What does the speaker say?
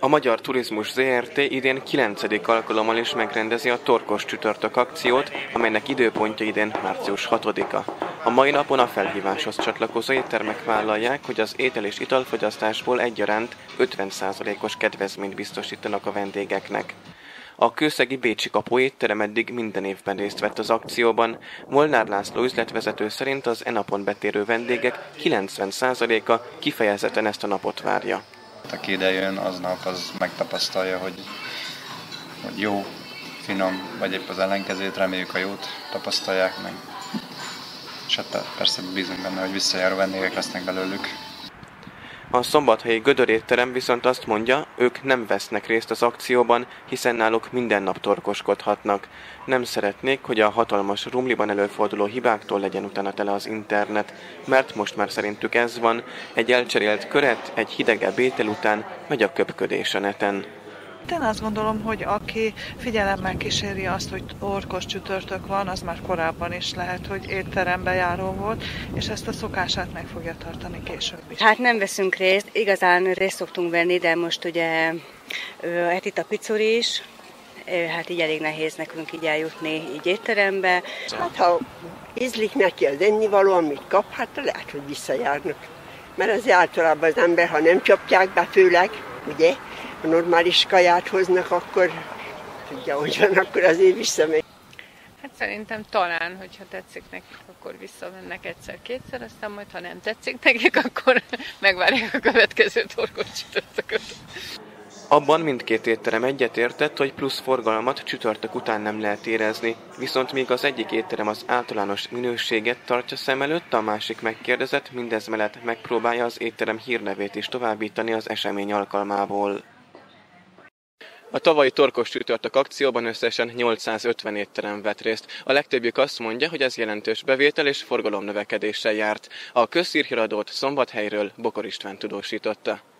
A Magyar Turizmus ZRT idén 9. alkalommal is megrendezi a Torkos Csütörtök akciót, amelynek időpontja idén március 6-a. A mai napon a felhíváshoz csatlakozó éttermek vállalják, hogy az étel és italfogyasztásból egyaránt 50%-os kedvezményt biztosítanak a vendégeknek. A kőszegi Bécsi Kapu étterem eddig minden évben részt vett az akcióban. Molnár László üzletvezető szerint az e napon betérő vendégek 90%-a kifejezetten ezt a napot várja. Aki ide jön, aznap az megtapasztalja, hogy, hogy jó, finom, vagy épp az ellenkezőt, reméljük a jót tapasztalják meg. És hát persze bízunk benne, hogy visszajáró vendégek lesznek belőlük. A szombathelyi Gödör étterem viszont azt mondja, ők nem vesznek részt az akcióban, hiszen náluk minden nap torkoskodhatnak. Nem szeretnék, hogy a hatalmas rumliban előforduló hibáktól legyen utána tele az internet, mert most már szerintük ez van, egy elcserélt köret, egy hidegebb étel után megy a köpködés a neten. Én azt gondolom, hogy aki figyelemmel kíséri azt, hogy orkos csütörtök van, az már korábban is lehet, hogy étterembe járó volt, és ezt a szokását meg fogja tartani később is. Hát nem veszünk részt, igazán részt szoktunk venni, de most ugye hát itt a picuri is, hát így elég nehéz nekünk így eljutni így étterembe. Hát ha ízlik neki az ennivaló, amit kap, hát lehet, hogy visszajárnak. Mert az általában az ember, ha nem csapják be, főleg, ugye, ha normális kaját hoznak, akkor tudja, hogy van, akkor azért visszamegy. Hát szerintem talán, hogyha tetszik nekik, akkor visszamennek egyszer-kétszer, aztán majd, ha nem tetszik nekik, akkor megvárják a következő torkos csütörtököt. Abban mindkét étterem egyetértett, hogy plusz forgalmat csütörtök után nem lehet érezni, viszont míg az egyik étterem az általános minőséget tartja szem előtt, a másik megkérdezett, mindez mellett megpróbálja az étterem hírnevét is továbbítani az esemény alkalmából. A tavalyi torkos csütörtök akcióban összesen 850 étterem vett részt. A legtöbbjük azt mondja, hogy ez jelentős bevétel és forgalom növekedéssel járt. A közszírhíradót Szombathelyről Bokor István tudósította.